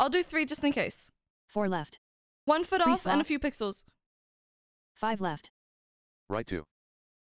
I'll do three just in case. Four left. One foot Three off and a few pixels. Five left. Right 2.